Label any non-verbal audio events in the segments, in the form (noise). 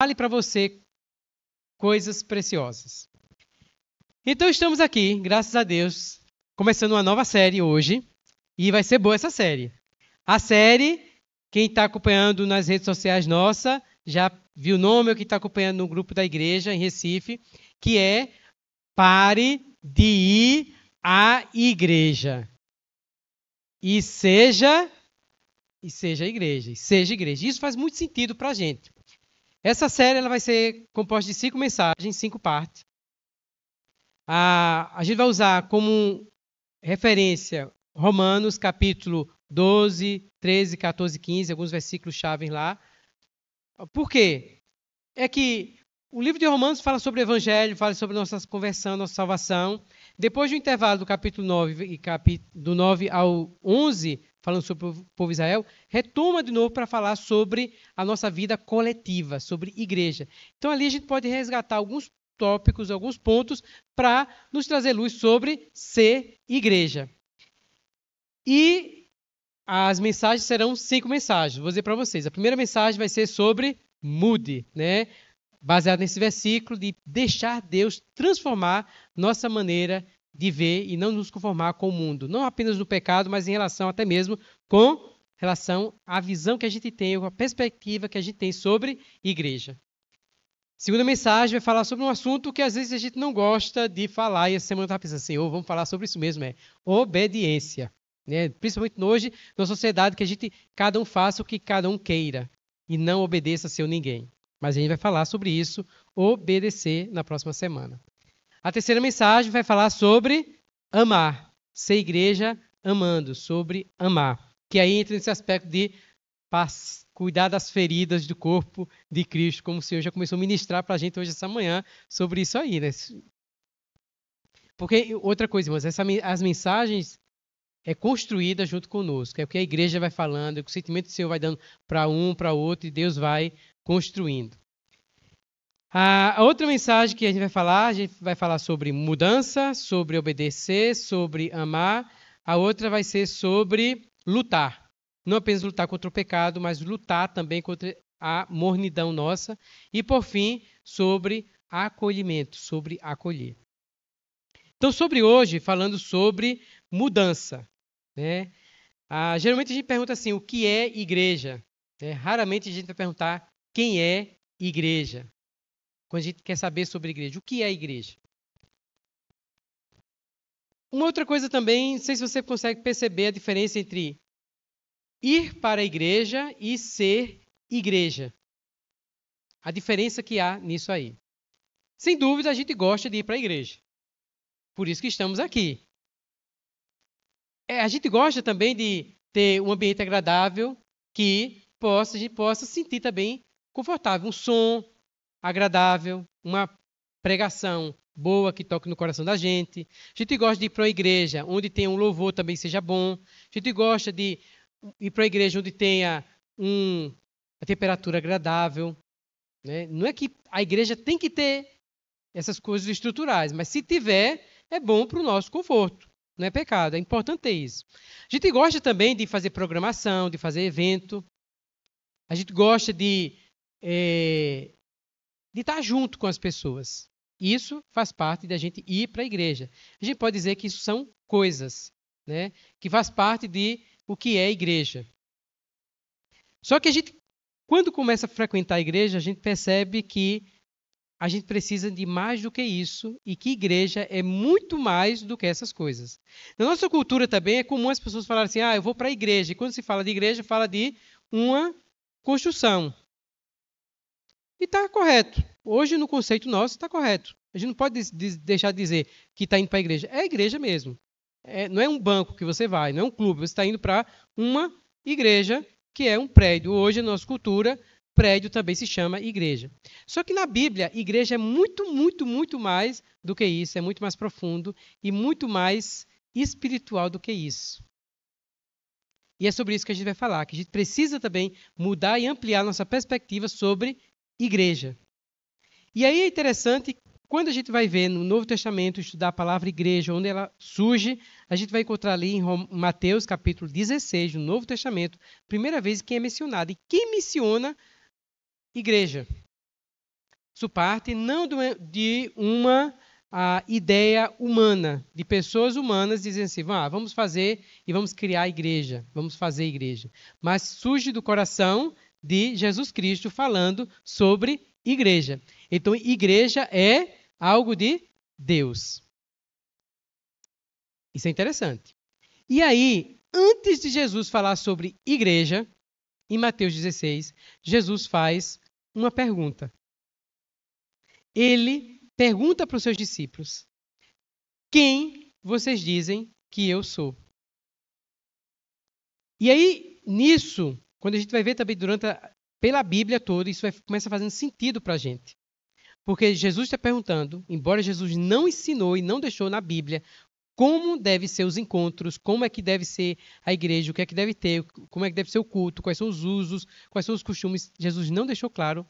vale para você coisas preciosas. Então estamos aqui, graças a Deus, começando uma nova série hoje. E vai ser boa essa série. A série, quem está acompanhando nas redes sociais nossa, já viu o nome, ou quem está acompanhando no grupo da igreja em Recife, que é Pare de ir à igreja. E seja e seja igreja, e seja igreja. Isso faz muito sentido para a gente. Essa série ela vai ser composta de cinco mensagens, cinco partes. A, a gente vai usar como referência Romanos, capítulo 12, 13, 14, 15, alguns versículos chaves lá. Por quê? É que o livro de Romanos fala sobre o evangelho, fala sobre nossa conversão, nossa salvação. Depois do intervalo do capítulo 9, e do 9 ao 11, falando sobre o povo Israel, retoma de novo para falar sobre a nossa vida coletiva, sobre igreja. Então ali a gente pode resgatar alguns tópicos, alguns pontos para nos trazer luz sobre ser igreja. E as mensagens serão cinco mensagens. Vou dizer para vocês. A primeira mensagem vai ser sobre mude, né? Baseado nesse versículo de deixar Deus transformar nossa maneira de ver e não nos conformar com o mundo, não apenas no pecado, mas em relação até mesmo com relação à visão que a gente tem, a perspectiva que a gente tem sobre igreja. Segunda mensagem vai falar sobre um assunto que às vezes a gente não gosta de falar, e essa semana eu estava pensando assim, oh, vamos falar sobre isso mesmo, é obediência. Né? Principalmente hoje, na sociedade, que a gente, cada um faça o que cada um queira, e não obedeça a seu ninguém. Mas a gente vai falar sobre isso, obedecer, na próxima semana. A terceira mensagem vai falar sobre amar, ser igreja amando, sobre amar. Que aí entra nesse aspecto de cuidar das feridas do corpo de Cristo, como o Senhor já começou a ministrar para a gente hoje, essa manhã, sobre isso aí. Né? Porque, outra coisa, irmãos, essa, as mensagens é construída junto conosco. É o que a igreja vai falando, é o que o sentimento do Senhor vai dando para um, para outro, e Deus vai construindo. A outra mensagem que a gente vai falar, a gente vai falar sobre mudança, sobre obedecer, sobre amar. A outra vai ser sobre lutar. Não apenas lutar contra o pecado, mas lutar também contra a mornidão nossa. E, por fim, sobre acolhimento, sobre acolher. Então, sobre hoje, falando sobre mudança. Né? Ah, geralmente a gente pergunta assim, o que é igreja? É, raramente a gente vai perguntar quem é igreja. Quando a gente quer saber sobre igreja, o que é igreja? Uma outra coisa também, não sei se você consegue perceber a diferença entre ir para a igreja e ser igreja. A diferença que há nisso aí. Sem dúvida, a gente gosta de ir para a igreja. Por isso que estamos aqui. É, a gente gosta também de ter um ambiente agradável que possa, a gente possa sentir também confortável. Um som, agradável, uma pregação boa que toque no coração da gente. A gente gosta de ir para a igreja onde tem um louvor também seja bom. A gente gosta de ir para a igreja onde tenha um, uma temperatura agradável. Né? Não é que a igreja tem que ter essas coisas estruturais, mas se tiver, é bom para o nosso conforto. Não é pecado, é importante ter isso. A gente gosta também de fazer programação, de fazer evento. A gente gosta de é, de estar junto com as pessoas. Isso faz parte da gente ir para a igreja. A gente pode dizer que isso são coisas, né? Que faz parte de o que é igreja. Só que a gente, quando começa a frequentar a igreja, a gente percebe que a gente precisa de mais do que isso e que igreja é muito mais do que essas coisas. Na nossa cultura também é comum as pessoas falarem assim: ah, eu vou para a igreja. E quando se fala de igreja, fala de uma construção. E está correto. Hoje, no conceito nosso, está correto. A gente não pode deixar de dizer que está indo para a igreja. É a igreja mesmo. É, não é um banco que você vai, não é um clube. Você está indo para uma igreja, que é um prédio. Hoje, na nossa cultura, prédio também se chama igreja. Só que na Bíblia, igreja é muito, muito, muito mais do que isso. É muito mais profundo e muito mais espiritual do que isso. E é sobre isso que a gente vai falar, que a gente precisa também mudar e ampliar nossa perspectiva sobre igreja. E aí é interessante, quando a gente vai ver no Novo Testamento, estudar a palavra igreja, onde ela surge, a gente vai encontrar ali em Mateus capítulo 16, no Novo Testamento, primeira vez que é mencionada. E quem menciona igreja? Isso parte não de uma a ideia humana, de pessoas humanas dizendo assim, ah, vamos fazer e vamos criar a igreja, vamos fazer a igreja. Mas surge do coração de Jesus Cristo falando sobre igreja. Então, igreja é algo de Deus. Isso é interessante. E aí, antes de Jesus falar sobre igreja, em Mateus 16, Jesus faz uma pergunta. Ele pergunta para os seus discípulos: Quem vocês dizem que eu sou? E aí, nisso, quando a gente vai ver também durante a, pela Bíblia toda, isso vai, começa fazendo sentido para a gente. Porque Jesus está perguntando, embora Jesus não ensinou e não deixou na Bíblia como devem ser os encontros, como é que deve ser a igreja, o que é que deve ter, como é que deve ser o culto, quais são os usos, quais são os costumes. Jesus não deixou claro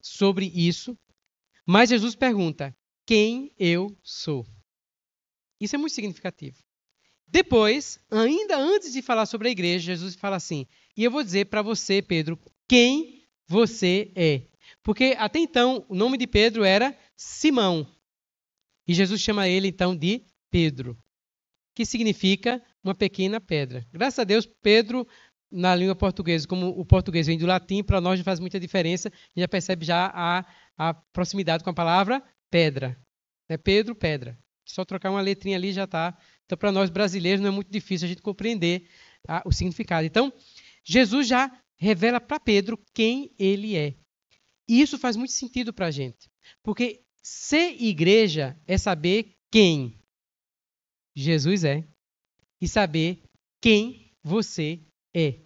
sobre isso. Mas Jesus pergunta: quem eu sou? Isso é muito significativo. Depois, ainda antes de falar sobre a igreja, Jesus fala assim: e eu vou dizer para você, Pedro, quem você é. Porque até então o nome de Pedro era Simão. E Jesus chama ele então de Pedro, que significa uma pequena pedra. Graças a Deus, Pedro, na língua portuguesa, como o português vem do latim, para nós não faz muita diferença, a gente já percebe já a a proximidade com a palavra pedra. É Pedro, pedra. Só trocar uma letrinha ali já está. Então, para nós brasileiros, não é muito difícil a gente compreender a, o significado. Então, Jesus já revela para Pedro quem ele é. E isso faz muito sentido para a gente. Porque ser igreja é saber quem Jesus é e saber quem você é.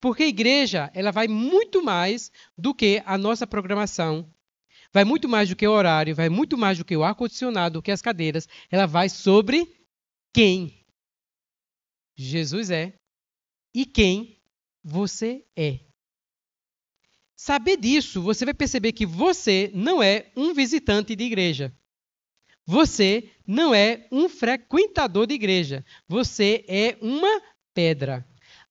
Porque a igreja ela vai muito mais do que a nossa programação, vai muito mais do que o horário, vai muito mais do que o ar-condicionado, do que as cadeiras. Ela vai sobre quem Jesus é e quem você é. Saber disso, você vai perceber que você não é um visitante de igreja. Você não é um frequentador de igreja. Você é uma pedra.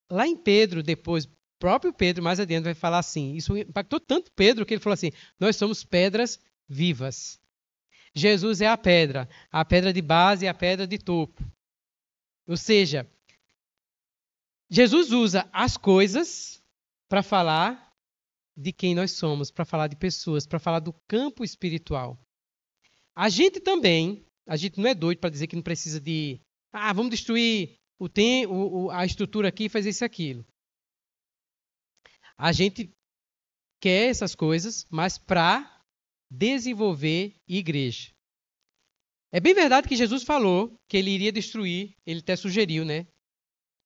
Lá em Pedro, depois, próprio Pedro, mais adiante, vai falar assim. Isso impactou tanto Pedro que ele falou assim: Nós somos pedras vivas. Jesus é a pedra, a pedra de base e a pedra de topo. Ou seja, Jesus usa as coisas para falar de quem nós somos, para falar de pessoas, para falar do campo espiritual. A gente também, a gente não é doido para dizer que não precisa de, ah, vamos destruir o, tem, o, a estrutura aqui e fazer isso e aquilo. A gente quer essas coisas, mas para desenvolver igreja. É bem verdade que Jesus falou que ele iria destruir, ele até sugeriu, né?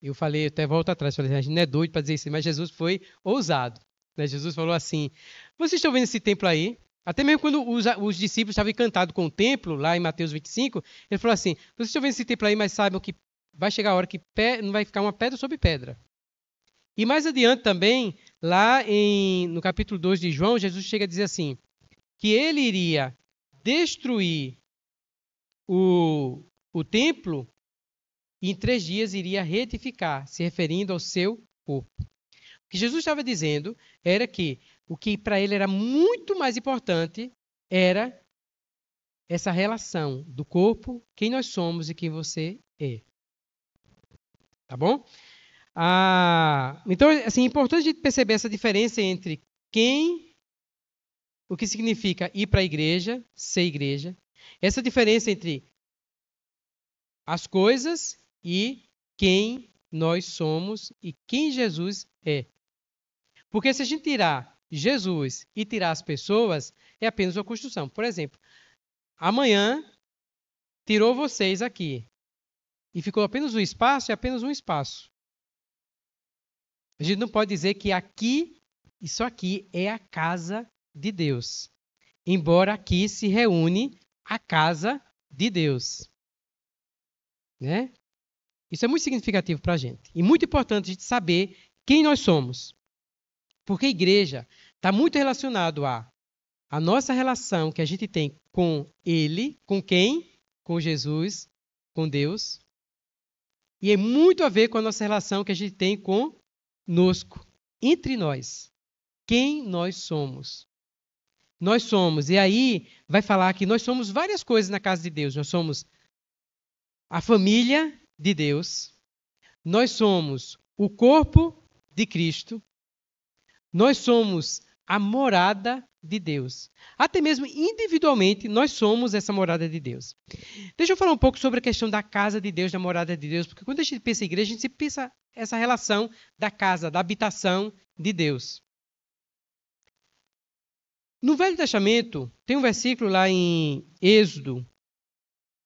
Eu falei, até volto atrás, falei, a gente não é doido para dizer isso, mas Jesus foi ousado. Né? Jesus falou assim: vocês estão vendo esse templo aí? Até mesmo quando os, os, discípulos estavam encantados com o templo, lá em Mateus 25, ele falou assim: vocês estão vendo esse templo aí, mas saibam que vai chegar a hora que pé, não vai ficar uma pedra sobre pedra. E mais adiante também, lá em, no capítulo 2 de João, Jesus chega a dizer assim: que ele iria destruir o, o templo e em três dias iria retificar, se referindo ao seu corpo. O que Jesus estava dizendo era que o que para ele era muito mais importante era essa relação do corpo, quem nós somos e quem você é. Tá bom? Ah, então, assim, é importante a gente perceber essa diferença entre quem, o que significa ir para a igreja, ser igreja, essa diferença entre as coisas e quem nós somos e quem Jesus é. Porque se a gente tirar Jesus e tirar as pessoas, é apenas uma construção. Por exemplo, amanhã tirou vocês aqui e ficou apenas um espaço, é apenas um espaço. A gente não pode dizer que aqui, isso aqui é a casa de Deus. Embora aqui se reúne a casa de Deus. Né? Isso é muito significativo para a gente. E muito importante a gente saber quem nós somos. Porque a igreja está muito relacionado a a nossa relação que a gente tem com Ele, com quem? Com Jesus, com Deus. E é muito a ver com a nossa relação que a gente tem conosco, entre nós, quem nós somos. nós somos. E aí vai falar que nós somos várias coisas na casa de Deus. Nós somos a família de Deus, nós somos o corpo de Cristo, nós somos a morada de Deus. Até mesmo individualmente, nós somos essa morada de Deus. Deixa eu falar um pouco sobre a questão da casa de Deus, da morada de Deus, porque quando a gente pensa em igreja, a gente pensa essa relação da casa, da habitação de Deus. No Velho Testamento, tem um versículo lá em Êxodo,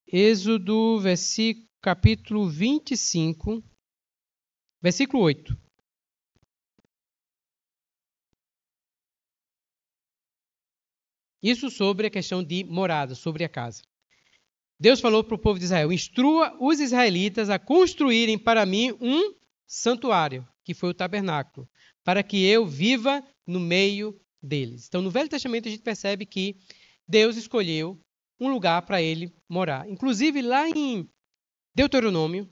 Êxodo, versículo, capítulo 25, versículo 8. Isso sobre a questão de morada, sobre a casa. Deus falou para o povo de Israel: instrua os israelitas a construírem para mim um santuário, que foi o tabernáculo, para que eu viva no meio deles. Então, no Velho Testamento, a gente percebe que Deus escolheu um lugar para ele morar. Inclusive, lá em Deuteronômio,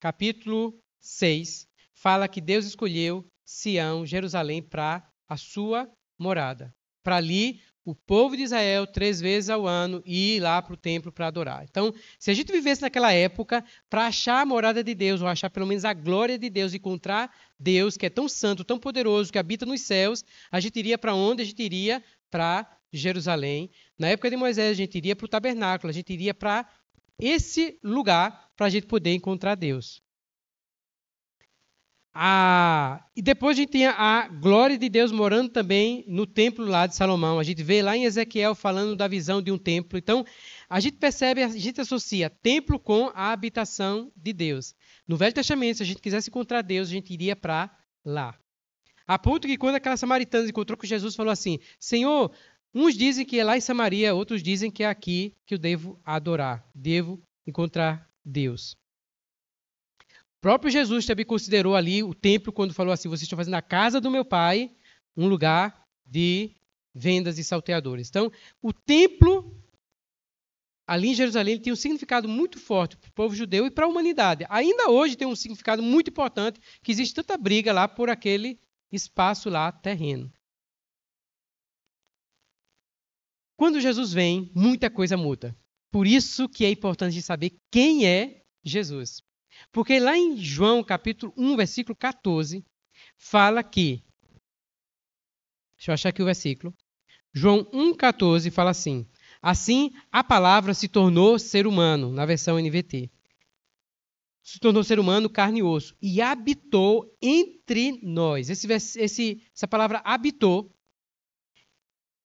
capítulo 6, fala que Deus escolheu Sião, Jerusalém, para a sua morada. Para ali o povo de Israel, três vezes ao ano, ir lá para o templo para adorar. Então, se a gente vivesse naquela época, para achar a morada de Deus, ou achar pelo menos a glória de Deus, encontrar Deus, que é tão santo, tão poderoso, que habita nos céus, a gente iria para onde? A gente iria para Jerusalém. Na época de Moisés, a gente iria para o tabernáculo, a gente iria para esse lugar para a gente poder encontrar Deus. Ah, e depois a gente tem a glória de Deus morando também no templo lá de Salomão. A gente vê lá em Ezequiel falando da visão de um templo. Então, a gente percebe, a gente associa templo com a habitação de Deus. No Velho Testamento, se a gente quisesse encontrar Deus, a gente iria para lá. A ponto que quando aquela samaritana encontrou com Jesus, falou assim: Senhor, uns dizem que é lá em Samaria, outros dizem que é aqui que eu devo adorar, devo encontrar Deus próprio Jesus também considerou ali o templo quando falou assim: vocês estão fazendo a casa do meu pai um lugar de vendas e salteadores. Então, o templo ali em Jerusalém tem um significado muito forte para o povo judeu e para a humanidade. Ainda hoje tem um significado muito importante que existe tanta briga lá por aquele espaço lá terreno. Quando Jesus vem, muita coisa muda. Por isso que é importante saber quem é Jesus. Porque lá em João capítulo 1, versículo 14, fala que. Deixa eu achar aqui o versículo. João 1,14 fala assim: Assim a palavra se tornou ser humano, na versão NVT. Se tornou ser humano, carne e osso, e habitou entre nós. Esse, esse, essa palavra habitou,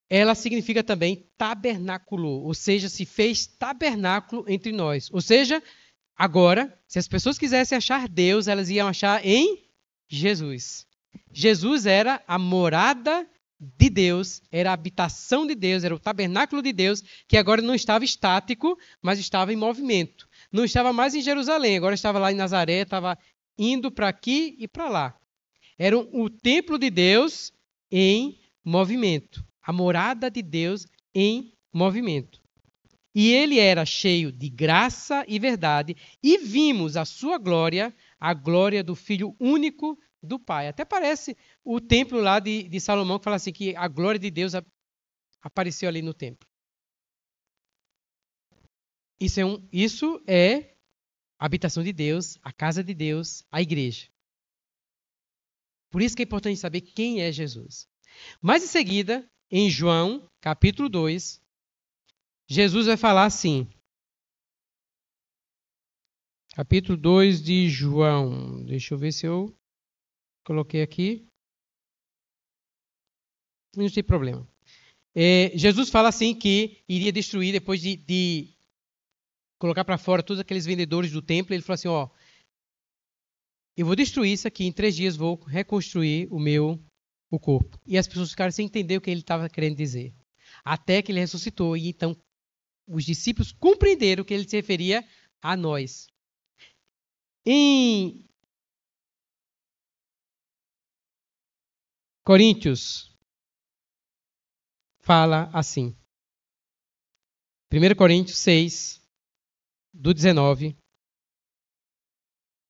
ela significa também tabernáculo, ou seja, se fez tabernáculo entre nós. Ou seja, Agora, se as pessoas quisessem achar Deus, elas iam achar em Jesus. Jesus era a morada de Deus, era a habitação de Deus, era o tabernáculo de Deus, que agora não estava estático, mas estava em movimento. Não estava mais em Jerusalém, agora estava lá em Nazaré, estava indo para aqui e para lá. Era o templo de Deus em movimento, a morada de Deus em movimento. E ele era cheio de graça e verdade, e vimos a sua glória, a glória do Filho único do Pai. Até parece o templo lá de, de Salomão que fala assim que a glória de Deus apareceu ali no templo. Isso é, um, isso é a habitação de Deus, a casa de Deus, a igreja. Por isso que é importante saber quem é Jesus. Mas em seguida, em João, capítulo 2, Jesus vai falar assim. Capítulo 2 de João. Deixa eu ver se eu coloquei aqui. Não tem problema. É, Jesus fala assim que iria destruir depois de, de colocar para fora todos aqueles vendedores do templo. Ele falou assim: ó, eu vou destruir isso aqui. Em três dias vou reconstruir o meu o corpo. E as pessoas ficaram sem entender o que ele estava querendo dizer. Até que ele ressuscitou e então os discípulos compreenderam que ele se referia a nós. Em Coríntios, fala assim. 1 Coríntios 6, do 19,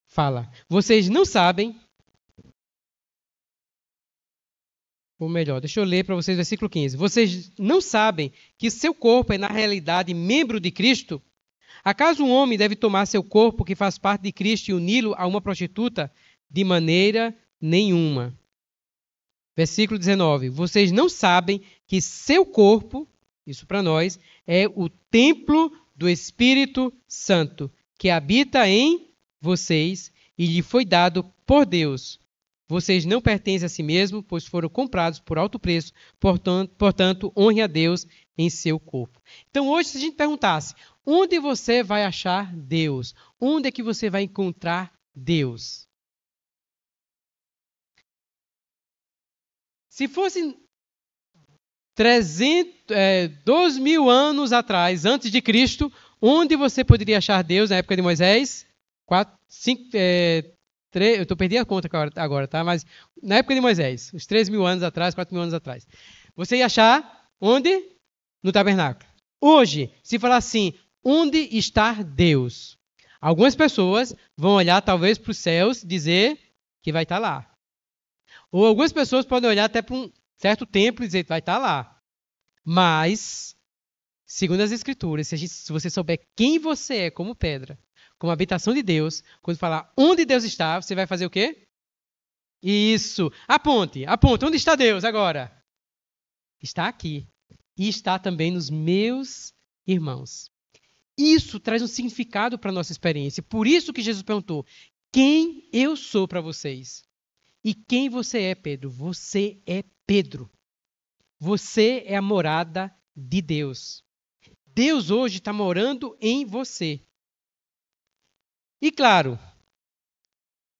fala: Vocês não sabem ou melhor, deixa eu ler para vocês o versículo 15. Vocês não sabem que seu corpo é, na realidade, membro de Cristo? Acaso um homem deve tomar seu corpo, que faz parte de Cristo, e uni-lo a uma prostituta? De maneira nenhuma. Versículo 19. Vocês não sabem que seu corpo, isso para nós, é o templo do Espírito Santo, que habita em vocês e lhe foi dado por Deus. Vocês não pertencem a si mesmos, pois foram comprados por alto preço, portanto, portanto, honre a Deus em seu corpo. Então, hoje, se a gente perguntasse, onde você vai achar Deus? Onde é que você vai encontrar Deus? Se fosse 300, é, 2 mil anos atrás, antes de Cristo, onde você poderia achar Deus na época de Moisés? Quatro, cinco, é, Eu estou perdendo a conta agora, tá? Mas na época de Moisés, uns 3 mil anos atrás, 4 mil anos atrás, você ia achar onde? No tabernáculo. Hoje, se falar assim, onde está Deus? Algumas pessoas vão olhar talvez para os céus dizer que vai estar tá lá. Ou algumas pessoas podem olhar até para um certo templo e dizer que vai estar tá lá. Mas, segundo as Escrituras, se, gente, se você souber quem você é como pedra, como habitação de Deus, quando falar onde Deus está, você vai fazer o quê? Isso. Aponte, aponte. Onde está Deus agora? Está aqui. E está também nos meus irmãos. Isso traz um significado para a nossa experiência. Por isso que Jesus perguntou: quem eu sou para vocês? E quem você é, Pedro? Você é Pedro. Você é a morada de Deus. Deus hoje está morando em você. E claro,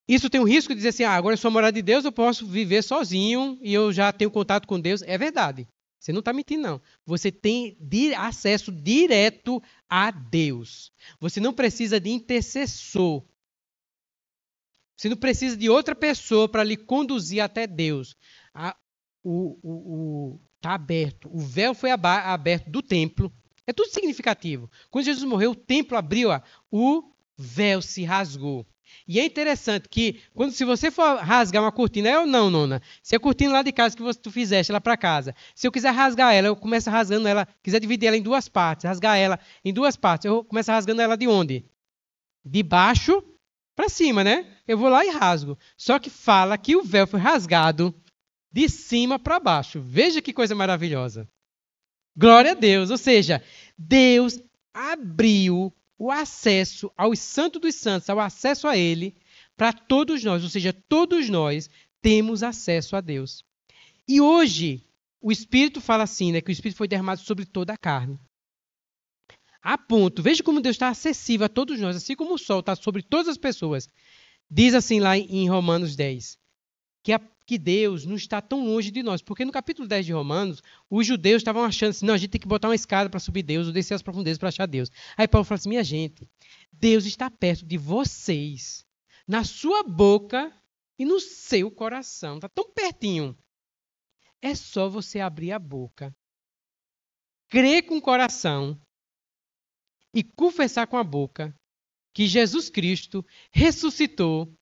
isso tem o risco de dizer assim: ah, agora eu sou morada de Deus, eu posso viver sozinho e eu já tenho contato com Deus. É verdade. Você não está mentindo, não. Você tem acesso direto a Deus. Você não precisa de intercessor. Você não precisa de outra pessoa para lhe conduzir até Deus. A, o, está aberto. O véu foi aberto do templo. É tudo significativo. Quando Jesus morreu, o templo abriu. Ó, o véu se rasgou. E é interessante que, quando se você for rasgar uma cortina, eu não, nona. Se a cortina lá de casa que você, tu fizeste lá para casa, se eu quiser rasgar ela, eu começo rasgando ela, quiser dividir ela em duas partes, rasgar ela em duas partes, eu começo rasgando ela de onde? De baixo para cima, né? Eu vou lá e rasgo. Só que fala que o véu foi rasgado de cima para baixo. Veja que coisa maravilhosa. Glória a Deus. Ou seja, Deus abriu o acesso ao Santo dos Santos, ao acesso a Ele, para todos nós, ou seja, todos nós temos acesso a Deus. E hoje, o Espírito fala assim, né, que o Espírito foi derramado sobre toda a carne. A ponto, veja como Deus está acessível a todos nós, assim como o sol está sobre todas as pessoas. Diz assim lá em Romanos 10, que a que Deus não está tão longe de nós. Porque no capítulo 10 de Romanos, os judeus estavam achando assim, não, a gente tem que botar uma escada para subir Deus, ou descer as profundezas para achar Deus. Aí Paulo fala assim, minha gente, Deus está perto de vocês, na sua boca e no seu coração. Está tão pertinho. É só você abrir a boca, crer com o coração e confessar com a boca que Jesus Cristo ressuscitou,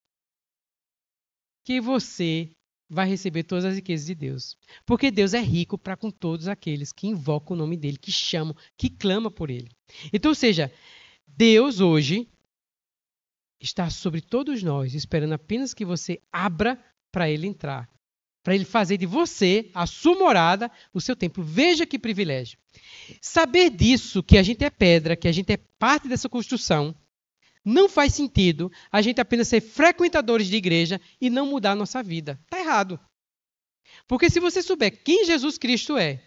que você vai receber todas as riquezas de Deus. Porque Deus é rico para com todos aqueles que invocam o nome dele, que chamam, que clamam por ele. Então, ou seja, Deus hoje está sobre todos nós, esperando apenas que você abra para ele entrar. Para ele fazer de você, a sua morada, o seu templo. Veja que privilégio. Saber disso, que a gente é pedra, que a gente é parte dessa construção, não faz sentido a gente apenas ser frequentadores de igreja e não mudar a nossa vida. Está errado. Porque se você souber quem Jesus Cristo é,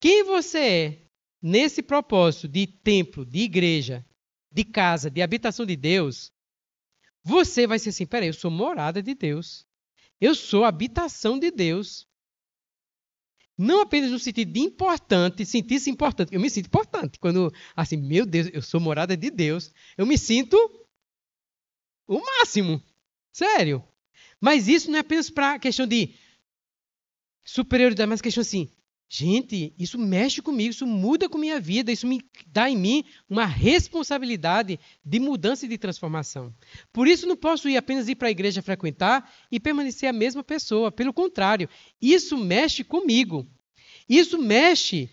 quem você é nesse propósito de templo, de igreja, de casa, de habitação de Deus, você vai ser assim: peraí, eu sou morada de Deus. Eu sou habitação de Deus. Não apenas no sentido de importante, sentir-se importante. Eu me sinto importante. Quando, assim, meu Deus, eu sou morada de Deus. Eu me sinto o máximo. Sério. Mas isso não é apenas para questão de superioridade, mas questão assim, Gente, isso mexe comigo, isso muda com minha vida, isso me dá em mim uma responsabilidade de mudança e de transformação. Por isso não posso ir apenas ir para a igreja frequentar e permanecer a mesma pessoa. Pelo contrário, isso mexe comigo. Isso mexe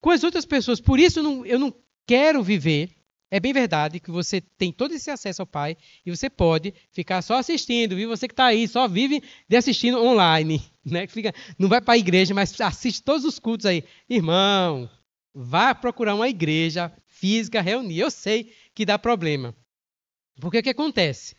com as outras pessoas. Por isso eu não, eu não quero viver é bem verdade que você tem todo esse acesso ao Pai e você pode ficar só assistindo, viu? Você que está aí, só vive de assistindo online, (laughs) né? Fica, não vai para a igreja, mas assiste todos os cultos aí. Irmão, vá procurar uma igreja física, reunir. Eu sei que dá problema. Porque o que acontece?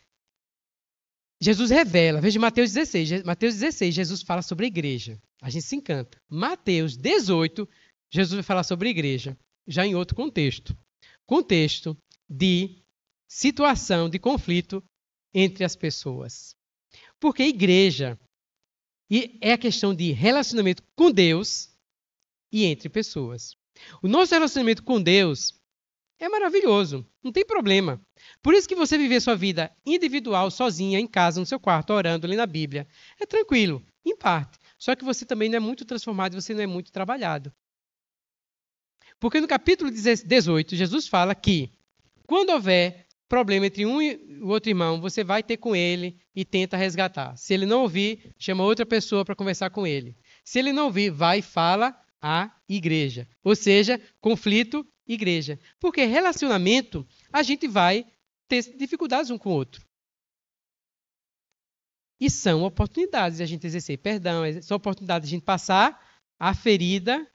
Jesus revela, veja Mateus 16. Mateus 16, Jesus fala sobre a igreja. A gente se encanta. Mateus 18, Jesus vai falar sobre a igreja, já em outro contexto contexto de situação de conflito entre as pessoas. Porque igreja é a questão de relacionamento com Deus e entre pessoas. O nosso relacionamento com Deus é maravilhoso, não tem problema. Por isso que você viver sua vida individual, sozinha, em casa, no seu quarto, orando, lendo a Bíblia, é tranquilo, em parte. Só que você também não é muito transformado, você não é muito trabalhado. Porque no capítulo 18, Jesus fala que quando houver problema entre um e o outro irmão, você vai ter com ele e tenta resgatar. Se ele não ouvir, chama outra pessoa para conversar com ele. Se ele não ouvir, vai e fala à igreja. Ou seja, conflito, igreja. Porque relacionamento, a gente vai ter dificuldades um com o outro. E são oportunidades de a gente exercer perdão, são oportunidades de a gente passar a ferida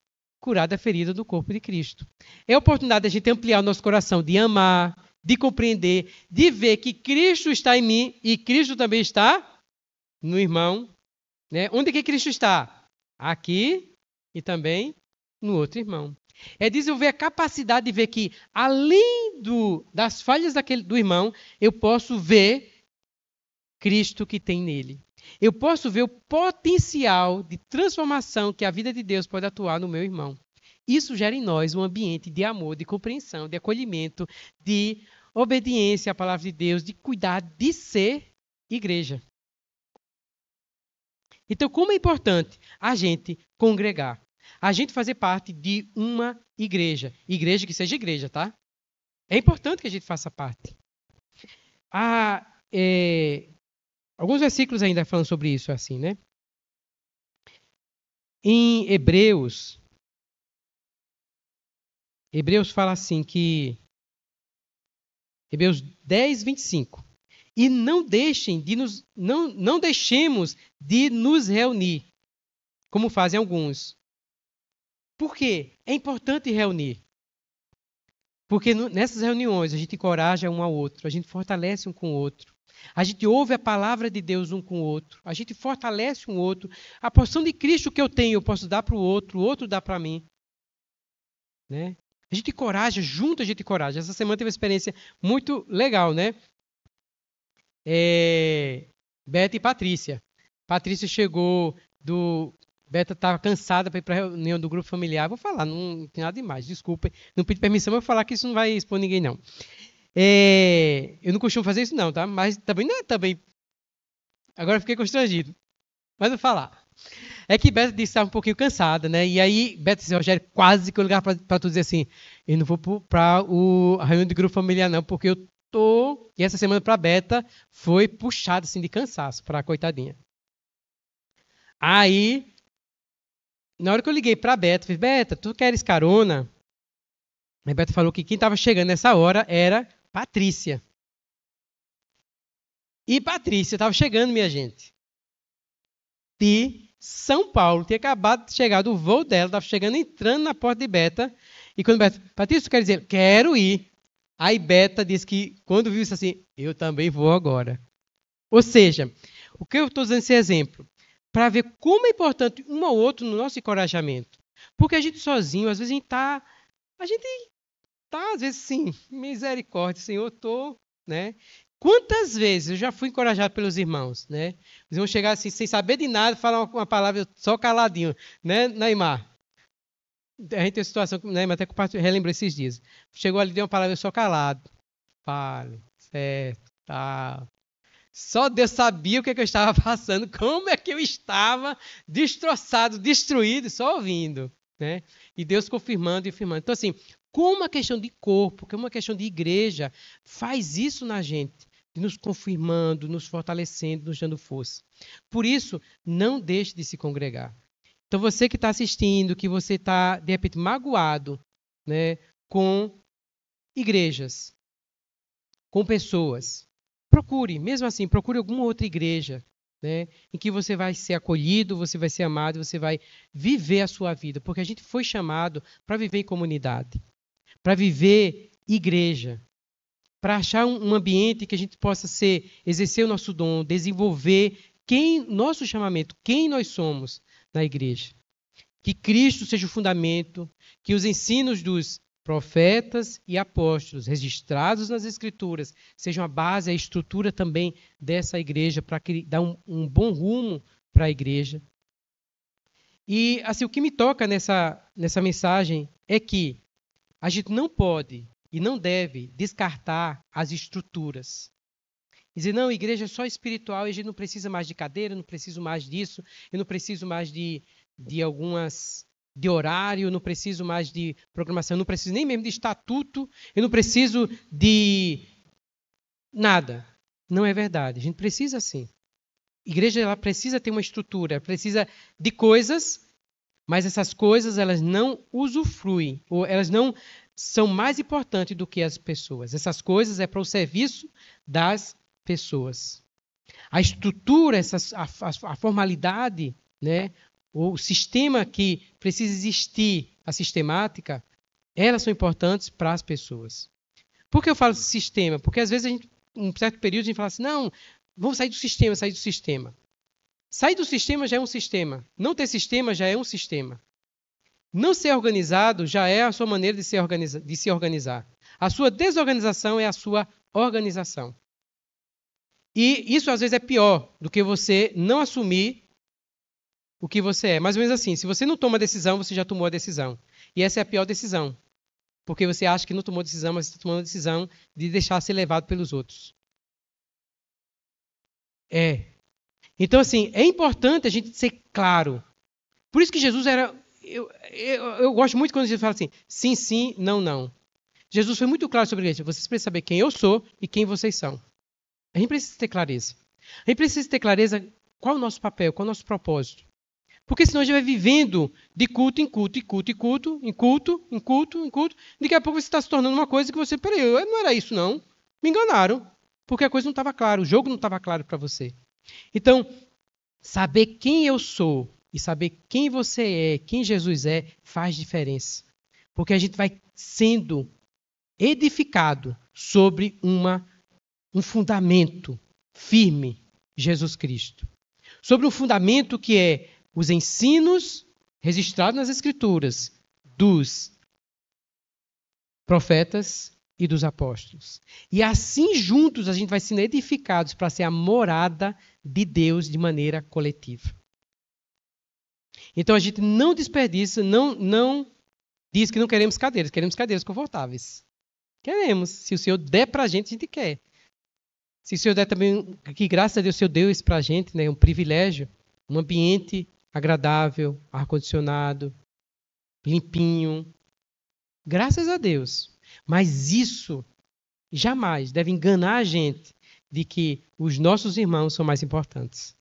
curar da ferida do corpo de Cristo. É a oportunidade de a gente ampliar o nosso coração, de amar, de compreender, de ver que Cristo está em mim e Cristo também está no irmão. Né? Onde que Cristo está? Aqui e também no outro irmão. É desenvolver a capacidade de ver que, além do, das falhas daquele, do irmão, eu posso ver Cristo que tem nele eu posso ver o potencial de transformação que a vida de Deus pode atuar no meu irmão. Isso gera em nós um ambiente de amor, de compreensão, de acolhimento, de obediência à palavra de Deus, de cuidar de ser igreja. Então, como é importante a gente congregar, a gente fazer parte de uma igreja, igreja que seja igreja, tá? É importante que a gente faça parte. Ah, é, Alguns versículos ainda falam sobre isso assim, né? Em Hebreus, Hebreus fala assim que Hebreus 10, 25. E não deixem de nos não, não deixemos de nos reunir, como fazem alguns. Por quê? É importante reunir. Porque nessas reuniões a gente encoraja um ao outro, a gente fortalece um com o outro. A gente ouve a palavra de Deus um com o outro. A gente fortalece um outro. A porção de Cristo que eu tenho, eu posso dar para o outro, o outro dá para mim. Né? A gente encoraja, junto a gente encoraja. Essa semana teve uma experiência muito legal, né? É... Beta e Patrícia. Patrícia chegou do. Beta estava cansada para ir para a reunião do grupo familiar. Vou falar, não tem nada demais, desculpa. Não pedi permissão, mas vou falar que isso não vai expor ninguém, não. É, eu não costumo fazer isso, não, tá? Mas também não é também. Agora fiquei constrangido. Mas vou falar. É que Beto disse que estava um pouquinho cansada, né? E aí, Beto disse, Rogério, quase que eu ligava para tu dizer assim: eu não vou para a reunião de grupo familiar, não, porque eu tô. E essa semana para Beta foi puxada assim de cansaço para coitadinha. Aí, na hora que eu liguei para Beta, falei: Beta, tu queres carona? A Beta falou que quem estava chegando nessa hora era Patrícia. E Patrícia estava chegando, minha gente. De São Paulo. Tinha acabado de chegar do voo dela, estava chegando, entrando na porta de Beta. E quando Beta, Patrícia, quer dizer, quero ir. Aí Beta disse que, quando viu isso assim, eu também vou agora. Ou seja, o que eu estou usando esse exemplo? Para ver como é importante um ao outro no nosso encorajamento. Porque a gente sozinho, às vezes a gente está. A gente tá, às vezes, sim, misericórdia, Senhor, estou, né? Quantas vezes eu já fui encorajado pelos irmãos, né? Eles vão chegar assim, sem saber de nada, falar uma, palavra só caladinho, né, Neymar? A gente tem uma situação, né, até que relembro esses dias. Chegou ali, deu uma palavra só calado. Fale, certo, tá. Só Deus sabia o que, é que eu estava passando, como é que eu estava destroçado, destruído, só ouvindo. né? E Deus confirmando e firmando. Então, assim, como uma questão de corpo, como uma questão de igreja, faz isso na gente, nos confirmando, nos fortalecendo, nos dando força. Por isso, não deixe de se congregar. Então, você que está assistindo, que você está, de repente, magoado né, com igrejas, com pessoas, procure, mesmo assim, procure alguma outra igreja né, em que você vai ser acolhido, você vai ser amado, você vai viver a sua vida, porque a gente foi chamado para viver em comunidade, para viver igreja, para achar um, ambiente que a gente possa ser, exercer o nosso dom, desenvolver quem nosso chamamento, quem nós somos na igreja. Que Cristo seja o fundamento, que os ensinos dos profetas e apóstolos registrados nas Escrituras sejam a base, a estrutura também dessa igreja, para dar um, um bom rumo para a igreja. E assim, o que me toca nessa, nessa mensagem é que a gente não pode e não deve descartar as estruturas. Dizer, não, igreja é só espiritual a gente não precisa mais de cadeira, não preciso mais disso, eu não preciso mais de, de algumas de horário, não preciso mais de programação, não preciso nem mesmo de estatuto, eu não preciso de nada. Não é verdade. A gente precisa sim. A igreja ela precisa ter uma estrutura, precisa de coisas, mas essas coisas elas não usufruem, ou elas não são mais importantes do que as pessoas. Essas coisas é para o serviço das pessoas. A estrutura, essas, a, a, a formalidade, né, o sistema que precisa existir, a sistemática, elas são importantes para as pessoas. Por que eu falo sistema? Porque às vezes, gente, um certo período, a gente fala assim, não, vamos sair do sistema, sair do sistema. Sair do sistema já é um sistema. Não ter sistema já é um sistema. Não ser organizado já é a sua maneira de se, organiza de se organizar. A sua desorganização é a sua organização. E isso às vezes é pior do que você não assumir o que você é. Mais ou menos assim, se você não toma decisão, você já tomou a decisão. E essa é a pior decisão. Porque você acha que não tomou decisão, mas está tomando a decisão de deixar ser levado pelos outros. É. Então, assim, é importante a gente ser claro. Por isso que Jesus era. Eu, eu, eu gosto muito quando Jesus fala assim: sim, sim, não, não. Jesus foi muito claro sobre isso. Vocês precisam saber quem eu sou e quem vocês são. A gente precisa ter clareza. A gente precisa ter clareza qual é o nosso papel, qual é o nosso propósito. Porque senão a gente vai vivendo de culto em culto, em culto, em culto, em culto, em culto, em culto. Daqui a pouco você está se tornando uma coisa que você, peraí, não era isso não. Me enganaram. Porque a coisa não estava clara, o jogo não estava claro para você. Então, saber quem eu sou e saber quem você é, quem Jesus é, faz diferença. Porque a gente vai sendo edificado sobre uma, um fundamento firme, Jesus Cristo. Sobre um fundamento que é os ensinos registrados nas Escrituras dos profetas e dos apóstolos. E assim juntos a gente vai sendo edificados para ser a morada de Deus de maneira coletiva. Então a gente não desperdiça, não, não diz que não queremos cadeiras, queremos cadeiras confortáveis. Queremos. Se o Senhor der para a gente, a gente quer. Se o Senhor der também, que graças a Deus o Senhor deu isso para a gente, né, um privilégio, um ambiente agradável, ar-condicionado, limpinho. Graças a Deus. Mas isso jamais deve enganar a gente de que os nossos irmãos são mais importantes.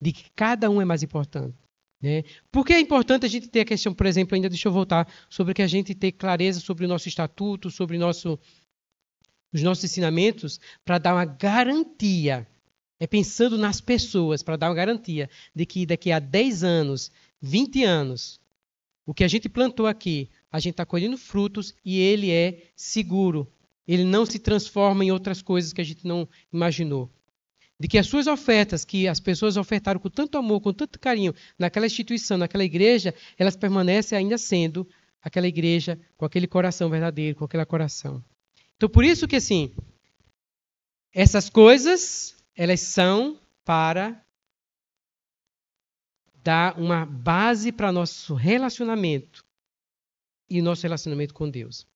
De que cada um é mais importante. Né? Por que é importante a gente ter a questão, por exemplo, ainda deixa eu voltar, sobre que a gente ter clareza sobre o nosso estatuto, sobre nosso, os nossos ensinamentos, para dar uma garantia é pensando nas pessoas para dar uma garantia de que daqui a 10 anos, 20 anos, o que a gente plantou aqui, a gente está colhendo frutos e ele é seguro. Ele não se transforma em outras coisas que a gente não imaginou. De que as suas ofertas, que as pessoas ofertaram com tanto amor, com tanto carinho, naquela instituição, naquela igreja, elas permanecem ainda sendo aquela igreja com aquele coração verdadeiro, com aquele coração. Então, por isso que, assim, essas coisas elas são para dar uma base para nosso relacionamento e nosso relacionamento com Deus.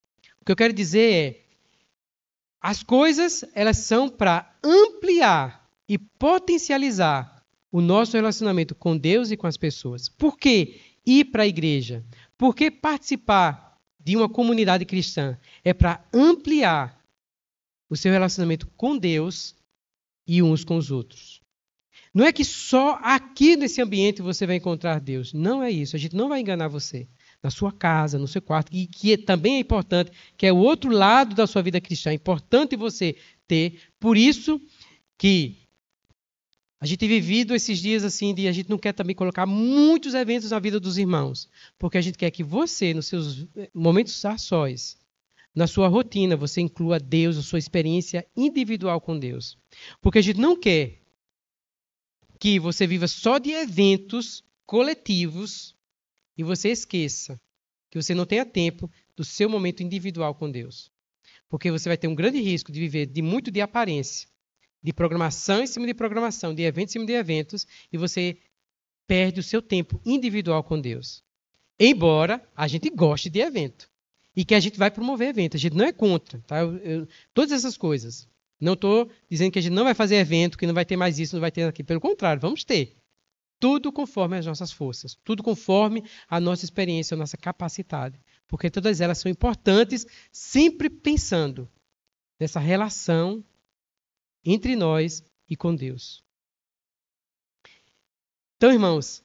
O que eu quero dizer é, as coisas elas são para ampliar e potencializar o nosso relacionamento com Deus e com as pessoas. Por que ir para a igreja? Porque participar de uma comunidade cristã é para ampliar o seu relacionamento com Deus e uns com os outros. Não é que só aqui nesse ambiente você vai encontrar Deus. Não é isso. A gente não vai enganar você. Na sua casa, no seu quarto, e que também é importante, que é o outro lado da sua vida cristã. É importante você ter. Por isso que a gente tem vivido esses dias assim de a gente não quer também colocar muitos eventos na vida dos irmãos, porque a gente quer que você, nos seus momentos a sós, na sua rotina, você inclua Deus, a sua experiência individual com Deus. Porque a gente não quer que você viva só de eventos coletivos e você esqueça que você não tenha tempo do seu momento individual com Deus. Porque você vai ter um grande risco de viver de muito de aparência de programação em cima de programação, de eventos em cima de eventos, e você perde o seu tempo individual com Deus. Embora a gente goste de evento. E que a gente vai promover evento. A gente não é contra. Tá? Eu, eu, todas essas coisas. Não estou dizendo que a gente não vai fazer evento, que não vai ter mais isso, não vai ter aquilo. Pelo contrário, vamos ter. Tudo conforme as nossas forças. Tudo conforme a nossa experiência, a nossa capacidade. Porque todas elas são importantes, sempre pensando nessa relação entre nós e com Deus. Então, irmãos,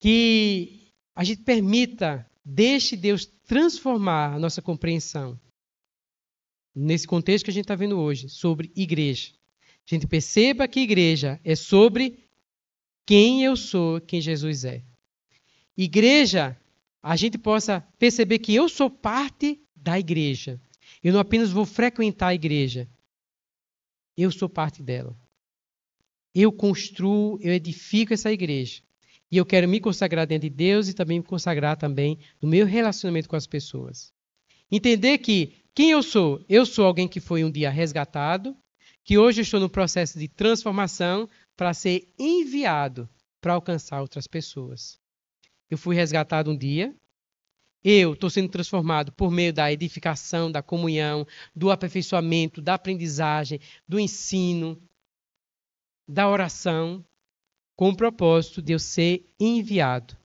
que a gente permita, deixe Deus transformar a nossa compreensão nesse contexto que a gente está vendo hoje sobre igreja. A gente perceba que igreja é sobre quem eu sou, quem Jesus é. Igreja, a gente possa perceber que eu sou parte da igreja. Eu não apenas vou frequentar a igreja, eu sou parte dela. Eu construo, eu edifico essa igreja. E eu quero me consagrar dentro de Deus e também me consagrar também no meu relacionamento com as pessoas. Entender que quem eu sou? Eu sou alguém que foi um dia resgatado, que hoje estou no processo de transformação para ser enviado para alcançar outras pessoas. Eu fui resgatado um dia, eu estou sendo transformado por meio da edificação, da comunhão, do aperfeiçoamento, da aprendizagem, do ensino, da oração, com o propósito de eu ser enviado.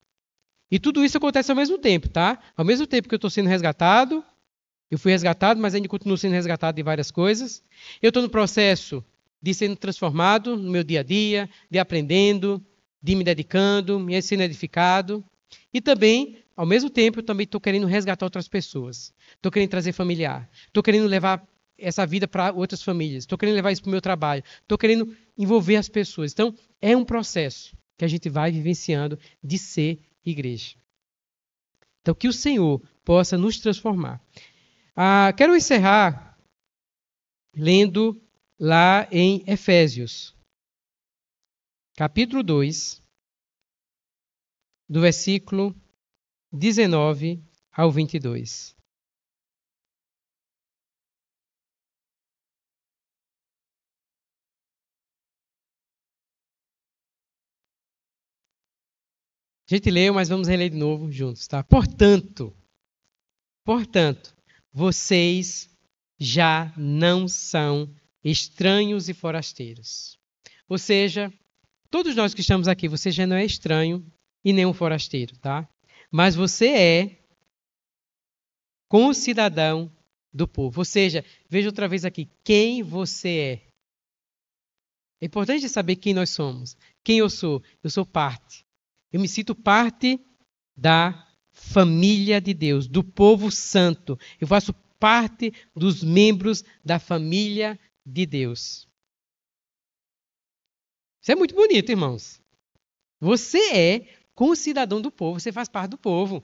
E tudo isso acontece ao mesmo tempo, tá? Ao mesmo tempo que eu estou sendo resgatado, eu fui resgatado, mas ainda continuo sendo resgatado de várias coisas. Eu estou no processo de sendo transformado no meu dia a dia, de aprendendo, de me dedicando, me sendo edificado. E também ao mesmo tempo, eu também estou querendo resgatar outras pessoas. Estou querendo trazer familiar. Estou querendo levar essa vida para outras famílias. Estou querendo levar isso para o meu trabalho. Estou querendo envolver as pessoas. Então, é um processo que a gente vai vivenciando de ser igreja. Então, que o Senhor possa nos transformar. Ah, quero encerrar lendo lá em Efésios, capítulo 2, do versículo 19 ao 22. A gente leu, mas vamos reler de novo juntos, tá? Portanto, portanto, vocês já não são estranhos e forasteiros. Ou seja, todos nós que estamos aqui, você já não é estranho e nem um forasteiro, tá? mas você é concidadão do povo. Ou seja, veja outra vez aqui, quem você é. É importante saber quem nós somos. Quem eu sou? Eu sou parte. Eu me sinto parte da família de Deus, do povo santo. Eu faço parte dos membros da família de Deus. Isso é muito bonito, irmãos. Você é como cidadão do povo, você faz parte do povo.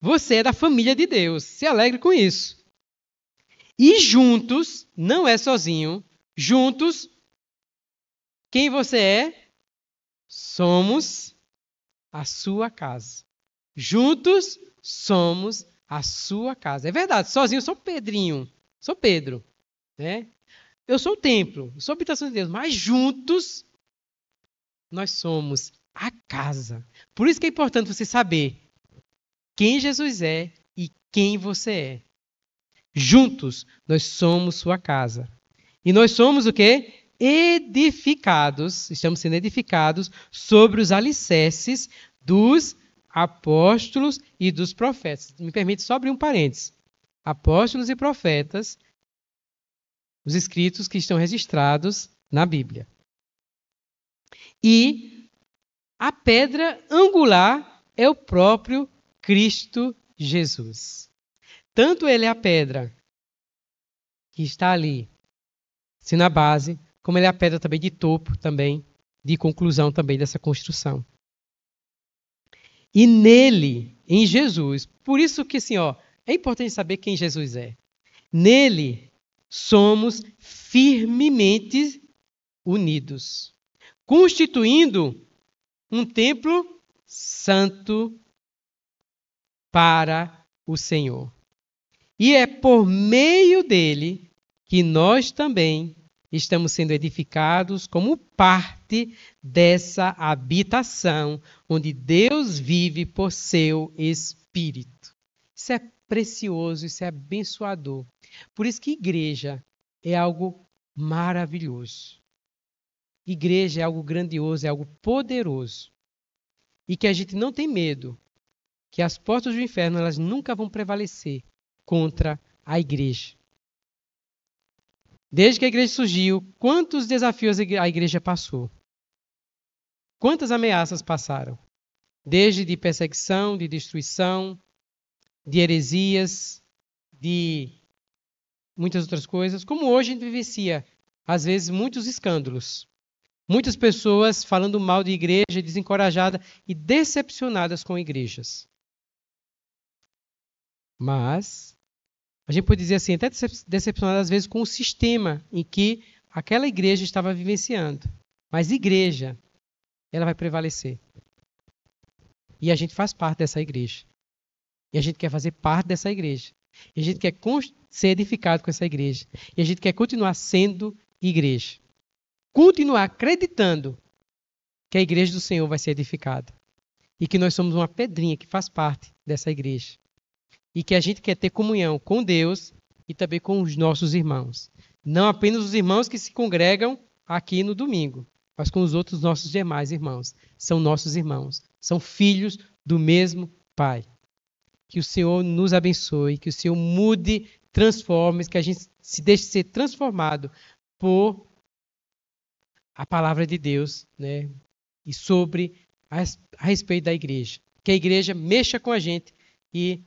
Você é da família de Deus. Se alegre com isso. E juntos, não é sozinho, juntos, quem você é? Somos a sua casa. Juntos somos a sua casa. É verdade, sozinho sou Pedrinho, sou Pedro, né? Eu sou o templo, sou a habitação de Deus, mas juntos nós somos a casa. Por isso que é importante você saber quem Jesus é e quem você é. Juntos nós somos sua casa. E nós somos o quê? Edificados, estamos sendo edificados sobre os alicerces dos apóstolos e dos profetas. Me permite só abrir um parênteses. Apóstolos e profetas, os escritos que estão registrados na Bíblia. E a pedra angular é o próprio Cristo Jesus. Tanto ele é a pedra que está ali, sendo a base, como ele é a pedra também de topo, também, de conclusão também dessa construção. E nele, em Jesus, por isso que assim, ó, é importante saber quem Jesus é. Nele somos firmemente unidos, constituindo um templo santo para o Senhor. E é por meio dele que nós também estamos sendo edificados como parte dessa habitação onde Deus vive por seu Espírito. Isso é precioso, isso é abençoador. Por isso que igreja é algo maravilhoso. Igreja é algo grandioso, é algo poderoso. E que a gente não tem medo que as portas do inferno elas nunca vão prevalecer contra a igreja. Desde que a igreja surgiu, quantos desafios a igreja passou? Quantas ameaças passaram? Desde de perseguição, de destruição, de heresias, de muitas outras coisas, como hoje a gente vivencia, às vezes, muitos escândalos. Muitas pessoas falando mal de igreja, desencorajadas e decepcionadas com igrejas. Mas a gente pode dizer assim, até decepcionado às vezes com o sistema em que aquela igreja estava vivenciando. Mas igreja, ela vai prevalecer. E a gente faz parte dessa igreja. E a gente quer fazer parte dessa igreja. E a gente quer ser edificado com essa igreja. E a gente quer continuar sendo igreja. Continuar acreditando que a igreja do Senhor vai ser edificada. E que nós somos uma pedrinha que faz parte dessa igreja e que a gente quer ter comunhão com Deus e também com os nossos irmãos. Não apenas os irmãos que se congregam aqui no domingo, mas com os outros nossos demais irmãos. São nossos irmãos, são filhos do mesmo Pai. Que o Senhor nos abençoe, que o Senhor mude, transforme, que a gente se deixe ser transformado por a palavra de Deus, né? E sobre a, a respeito da igreja. Que a igreja mexa com a gente e